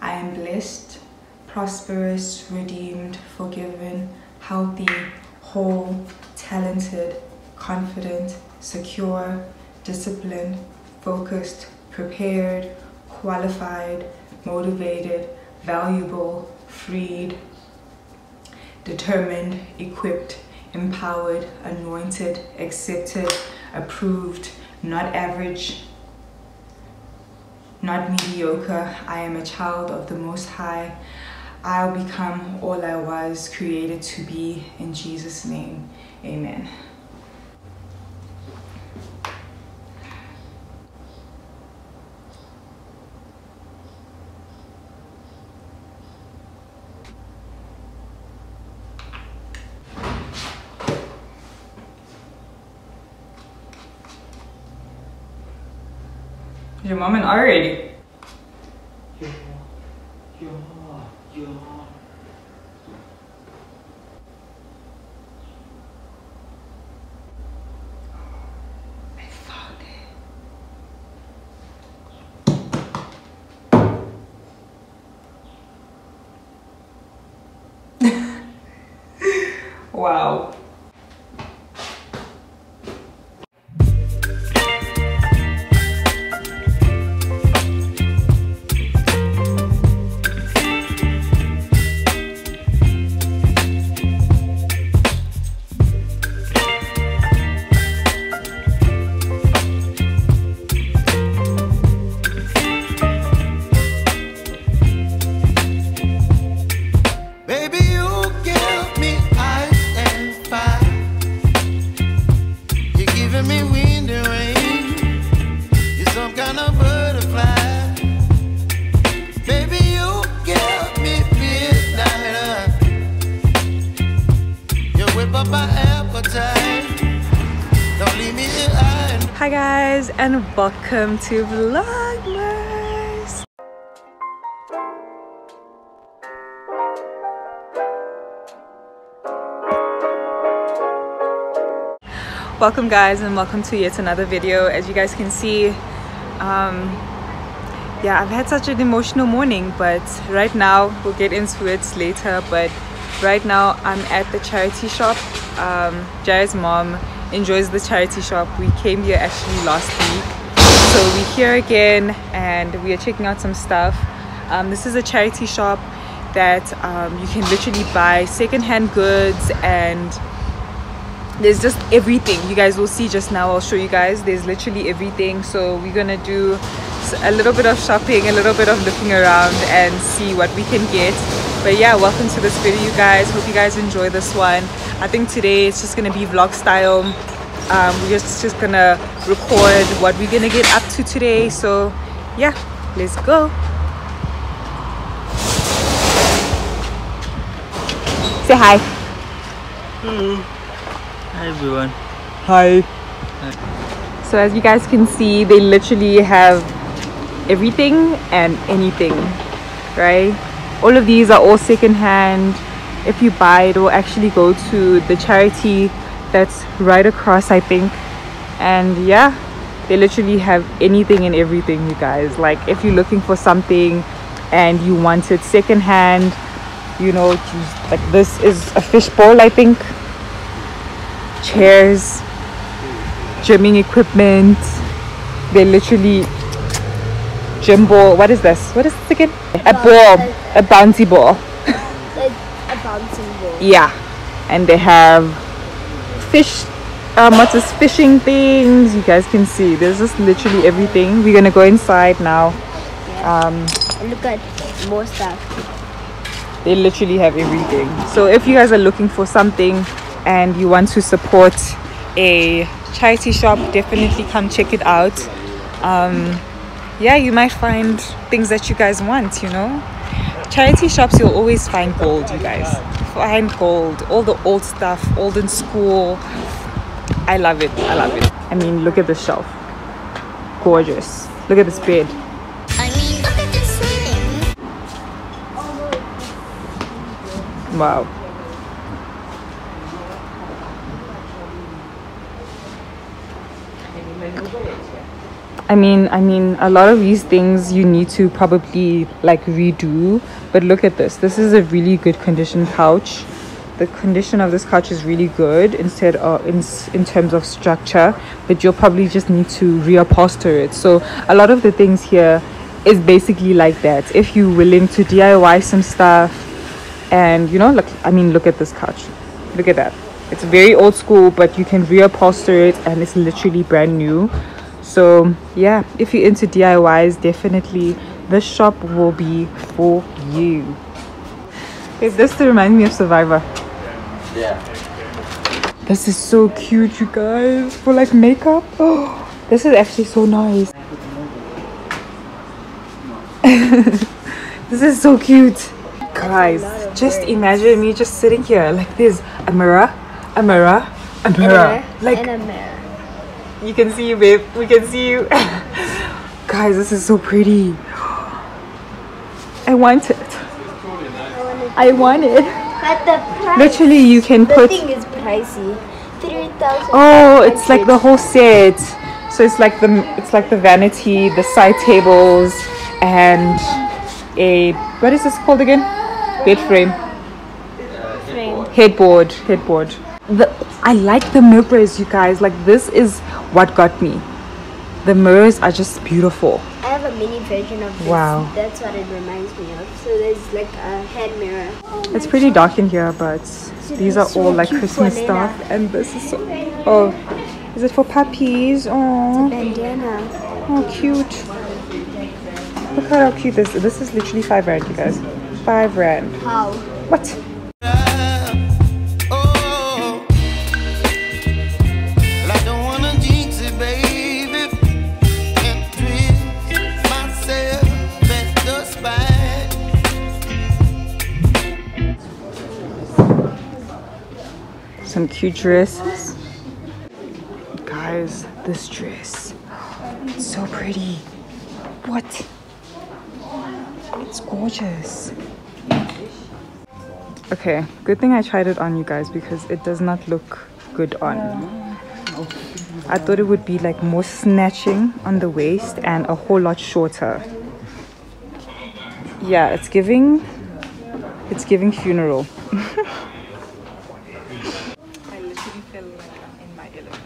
I am blessed, prosperous, redeemed, forgiven, healthy, whole, talented, confident, secure, disciplined, focused, prepared, qualified, motivated, valuable, freed, determined, equipped, empowered, anointed, accepted, approved, not average, not mediocre. I am a child of the Most High. I'll become all I was created to be in Jesus' name. Amen. Your mom and already. Ja, ja, ja. I found it. Wow. Welcome to Vlogmas. Welcome guys and welcome to yet another video. As you guys can see, um, yeah, I've had such an emotional morning, but right now we'll get into it later. But right now I'm at the charity shop. Um, mom enjoys the charity shop. We came here actually last week, so we're here again and we are checking out some stuff. Um, this is a charity shop that um, you can literally buy secondhand goods and there's just everything. You guys will see just now i'll show you guys. There's literally everything. So we're gonna do a little bit of shopping a little bit of looking around and see what we can get. But yeah welcome to this video you guys. Hope you guys enjoy this one. I think today it's just gonna be vlog style um, we're just, just gonna record what we're gonna get up to today so yeah let's go say hi Hi everyone. Hi. So as you guys can see, they literally have everything and anything, right? All of these are all secondhand. If you buy it, will actually go to the charity that's right across, I think. And yeah, they literally have anything and everything, you guys. Like if you're looking for something and you want it secondhand, you know, like this is a fishbowl, I think chairs, gymming equipment. They literally gym ball. What is this? What is this again? A ball, a bouncy ball. a bouncing ball. Yeah, and they have fish. Um, what's this? Fishing things. You guys can see. There's just literally everything. We're gonna go inside now. Um, look at more stuff. they literally have everything so if you guys are looking for something and you want to support a charity shop definitely come check it out um yeah you might find things that you guys want you know charity shops you'll always find gold you guys. Find gold all the old stuff old in school. I love it i love it. I mean look at the shelf. Gorgeous. Look at this bed I mean, look at this. Wow. I mean, I mean, a lot of these things you need to probably like redo. But look at this. This is a really good condition couch. The condition of this couch is really good instead of in in terms of structure. But you'll probably just need to reupholster it. So a lot of the things here is basically like that. If you're willing to DIY some stuff, and you know, look, I mean, look at this couch. Look at that. It's very old school, but you can reupholster it, and it's literally brand new. So yeah, if you're into DIYs, definitely this shop will be for you. Okay, this to remind me of Survivor. Yeah. This is so cute, you guys. For like makeup. Oh, this is actually so nice. this is so cute. Guys, just imagine me just sitting here like this. A mirror, a mirror, a mirror. Like and a mirror. You can see you, babe. We can see you. Guys, this is so pretty. I want it. I want it. But the price. Literally, you can the put. thing is pricey. Three thousand. Oh, it's like the whole set. So it's like the it's like the vanity, the side tables, and a what is this called again? Bed frame, frame. headboard, headboard. The I like the mirrors, you guys. Like this is what got me. The mirrors are just beautiful. I have a mini version of this. Wow. That's what it reminds me of. So there's like a head mirror. It's pretty dark in here, but these are all like Christmas stuff, and this is so. Oh, is it for puppies? Oh. Bandana. Oh, cute. Look at how cute this is. This is literally five rand, you guys. Five rand. How? What? Cute dresses. Guys, this dress. It's so pretty. What? It's gorgeous. Okay, good thing I tried it on you guys because it does not look good on. I thought it would be like more snatching on the waist and a whole lot shorter. Yeah, it's giving it's giving funeral. I literally feel like I'm in my element.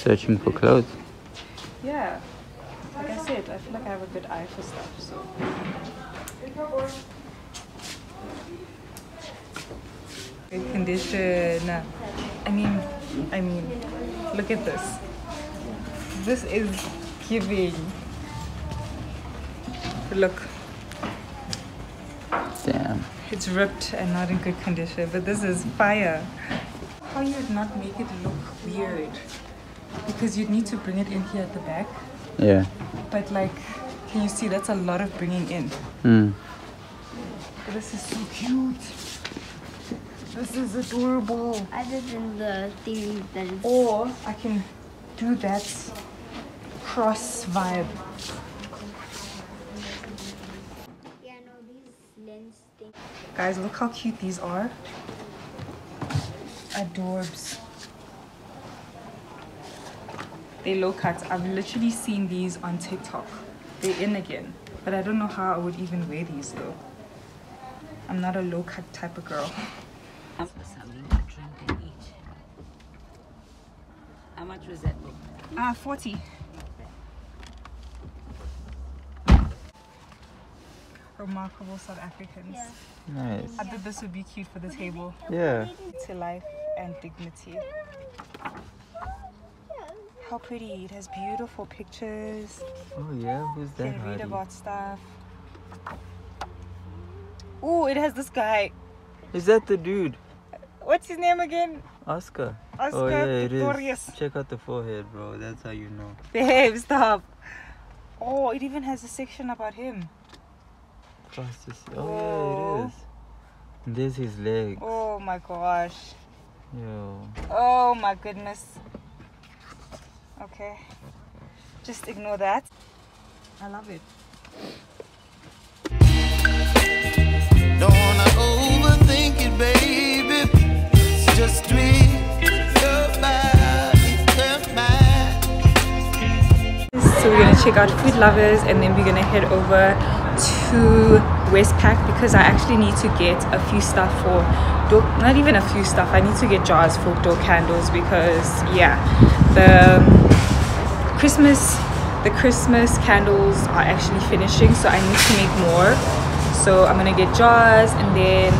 Searching for clothes. Yeah, like I said, I feel like I have a good eye for stuff. So. Good condition. I mean, I mean, look at this. This is giving. Look, Damn. it's ripped and not in good condition, but this is fire. How you'd not make it look weird? Because you'd need to bring it in here at the back. Yeah. But like, can you see that's a lot of bringing in? Hmm. This is so cute. This is adorable. Other than the theory that it's Or I can do that cross vibe. Yeah, no, these lens things. Guys, look how cute these are. Adorbs. They low cuts. I've literally seen these on TikTok. They're in again. But I don't know how I would even wear these though. I'm not a low cut type of girl. For something to drink and eat. How much was that book? Ah, 40. Remarkable South Africans. Nice. I thought this would be cute for the table. Yeah. To life and dignity. How pretty. It has beautiful pictures. Oh yeah. Who's You that? can read about stuff. Oh, it has this guy. Is that the dude? What's his name again? Oscar. Oscar oh yeah, it is. Pistorius. Check out the forehead, bro. That's how you know. Babe, stop. Oh, it even has a section about him. This. Oh yeah, it oh. is. And there's his leg. Oh my gosh. Yo. Oh my goodness. Okay. Just ignore that. I love it. Don't wanna overthink it, baby. It's just twist your body, your mind. we're gonna check out Food Lovers and then we're gonna head over to Westpack because I actually need to get a few stuff for Daw, not even a few stuff. I need to get jars for Daw candles because yeah, the Christmas the Christmas candles are actually finishing, so I need to make more. So I'm gonna get jars and then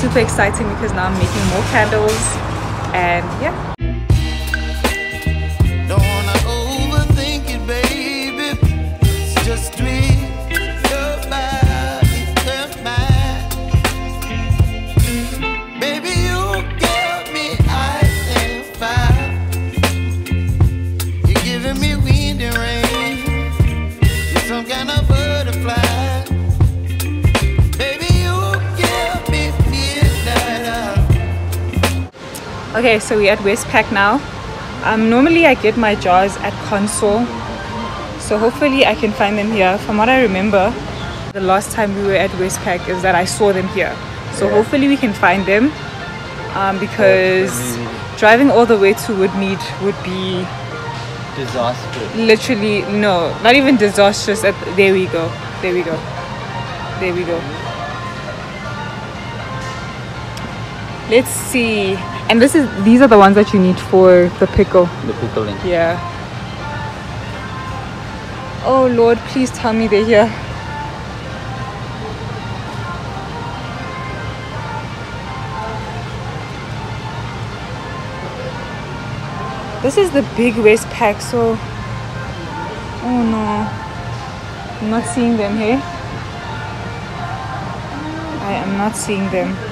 super exciting because now I'm making more candles and yeah. Okay, so we're at Westpack now. Um, normally I get my jars at Consol, so hopefully I can find them here. From what I remember, the last time we were at Westpack is that I saw them here. So Yeah. hopefully we can find them um, because driving all the way to Woodmead would be disastrous. literally no, not even disastrous. At, there we go. There we go. There we go. Let's see. And this is these are the ones that you need for the pickle. The pickling. Yeah. Oh Lord, please tell me they're here. This is the big waste pack, so oh no. I'm not seeing them here. I am not seeing them.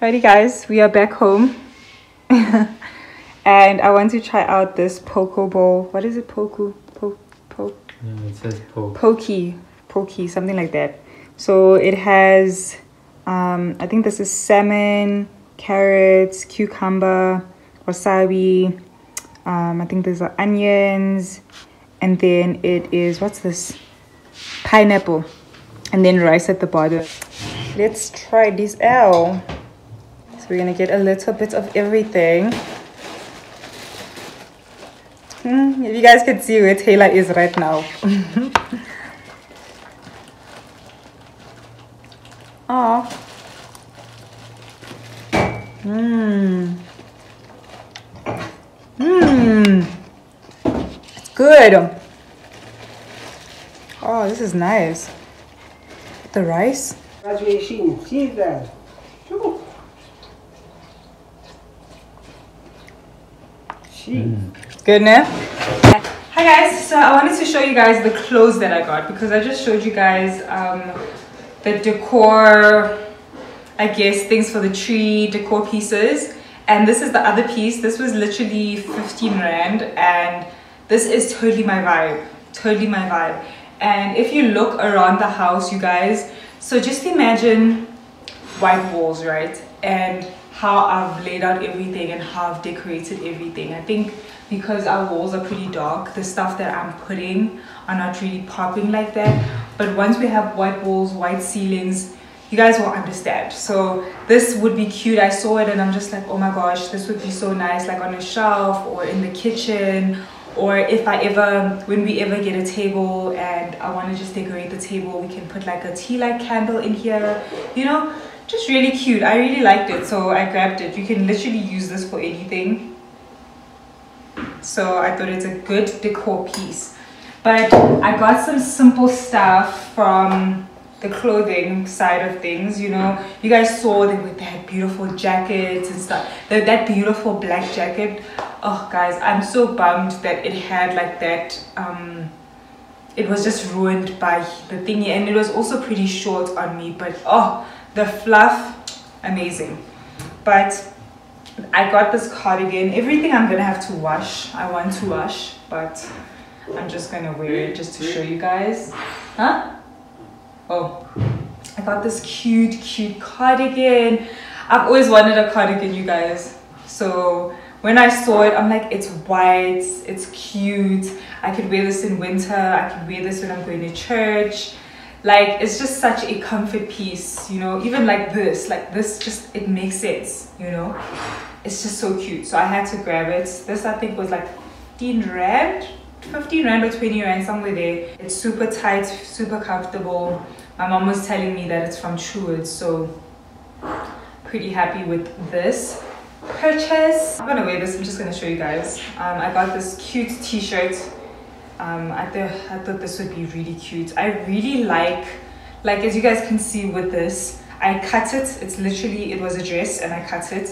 Alrighty guys, we are back home. and I want to try out this Poco Bowl. What is it? Poku? Po, po, Yeah, it says poke. pokey, pokey, something like that. So it has, um, I think this is salmon, carrots, cucumber, wasabi. Um, I think there's are onions, and then it is what's this? Pineapple, and then rice at the bottom. Let's try this out. We're gonna get a little bit of everything. Hmm, if you guys could see where Taylor is right now. Aw. Mmm. Mmm. It's good. Oh, this is nice. The rice. Graduation, that. Shoo. She. Good enough. Hi guys, so I wanted to show you guys the clothes that I got because I just showed you guys um, the decor, I guess things for the tree, decor pieces. And this is the other piece. This was literally 15 rand and this is totally my vibe. Totally my vibe. And if you look around the house, you guys, so just imagine white walls, right? And how I've laid out everything and how I've decorated everything. I think because our walls are pretty dark, the stuff that I'm putting are not really popping like that. But once we have white walls, white ceilings, you guys will understand. So this would be cute. I saw it and I'm just like, oh my gosh, this would be so nice, like on a shelf or in the kitchen. Or if I ever, when we ever get a table and I want to just decorate the table, we can put like a tea light candle in here. You know, just really cute. I really liked it, so I grabbed it. You can literally use this for anything. So I thought it's a good decor piece. But I got some simple stuff from the clothing side of things, you know. You guys saw them with that beautiful jackets and stuff. That, that beautiful black jacket. Oh guys, I'm so bummed that it had like that um it was just ruined by the thingy and it was also pretty short on me but oh the fluff amazing. But i got this cardigan. Everything i'm gonna have to wash. I want to wash but i'm just gonna wear it just to show you guys. Huh? Oh. I got this cute cute cardigan. I've always wanted a cardigan you guys. So when I saw it, I'm like, it's white, it's cute. I could wear this in winter. I could wear this when I'm going to church. Like, it's just such a comfort piece, you know. Even like this, like this, just it makes sense, you know. It's just so cute. So I had to grab it. This I think was like 15 rand 15 rand or 20 rand somewhere there it's super tight super comfortable my mom was telling me that it's from Truworths so pretty happy with this purchase i'm gonna wear this i'm just gonna show you guys um, i got this cute t-shirt um, I, th- I thought this would be really cute. I really like like as you guys can see with this i cut it. It's literally it was a dress and i cut it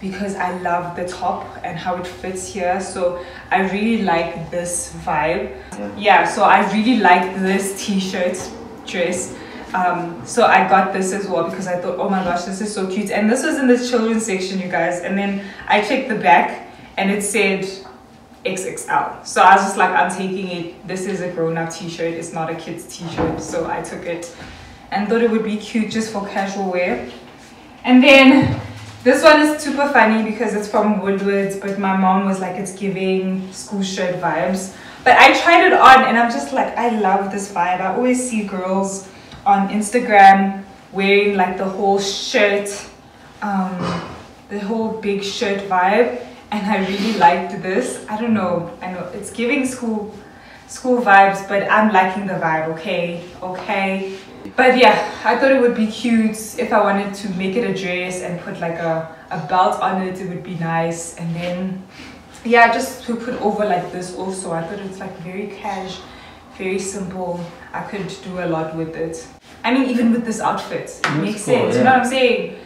because i love the top and how it fits here. So i really like this vibe. Yeah so i really like this t-shirt dress. Um, so I got this as well because I thought, oh my gosh, this is so cute. And this was in the children's section, you guys. And then I checked the back and it said XXL. So I was just like, I'm taking it. This is a grown-up t-shirt. It's not a kid's t-shirt. So I took it and thought it would be cute just for casual wear. And then this one is super funny because it's from Woodwards, but my mom was like, it's giving school shirt vibes. But I tried it on and I'm just like, I love this vibe. I always see girls on Instagram wearing like the whole shirt, um, the whole big shirt vibe, and I really liked this. I don't know, I know it's giving school school vibes, but I'm liking the vibe. Okay, okay. But yeah, I thought it would be cute if I wanted to make it a dress and put like a, a belt on it. It would be nice, and then yeah, just to put over like this also. I thought it's like very cash, very simple. I could do a lot with it. I mean, even with this outfit, it makes cool, sense. You know what I'm saying?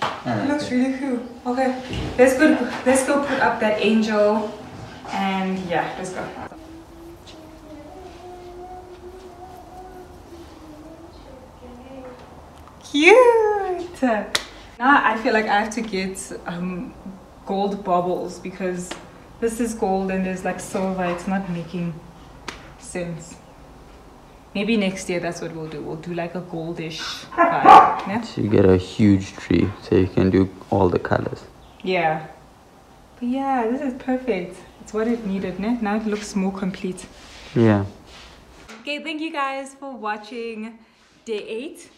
Yeah, It looks really cool. Okay, let's go. Let's go put up that angel, and yeah, let's go. Cute. Now I feel like I have to get um, gold bubbles because this is gold and there's like silver. It's not making sense. Maybe next year that's what we'll do. We'll do like a goldish vibe. Yeah. So you get a huge tree, so you can do all the colors. Yeah. But yeah, this is perfect. It's what it needed, ne? Now it looks more complete. Yeah. Okay, thank you guys for watching day eight.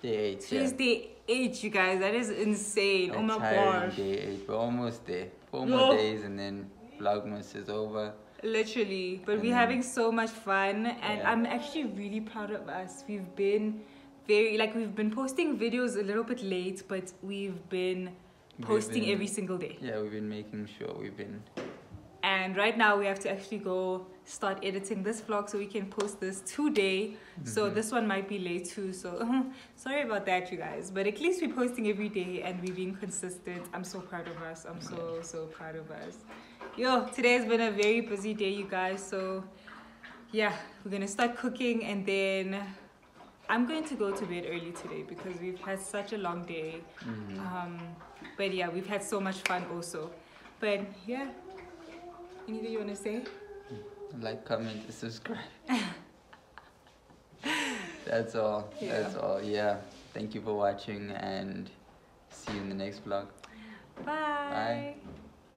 Day eight. Today's day eight, you guys. That is insane. oh my gosh. Day eight. We're almost there. Four No. more days and then Vlogmas is over. Literally. But we're Mm. having so much fun and Yeah. I'm actually really proud of us. We've been very like we've been posting videos a little bit late, but we've been We've posting been- every single day. Yeah, we've been making sure we've been. And right now we have to actually go start editing this vlog so we can post this today. So Mm-hmm. this one might be late too. So sorry about that, you guys. But at least we're posting every day and we're being consistent. I'm so proud of us. I'm so so proud of us. Yo, today has been a very busy day, you guys. So yeah, we're gonna start cooking and then I'm going to go to bed early today because we've had such a long day. Um, but yeah, we've had so much fun also. But yeah, anything you want to say? Like, comment, subscribe. That's all. Yeah. That's all. Yeah. Thank you for watching and see you in the next vlog. Bye. Bye.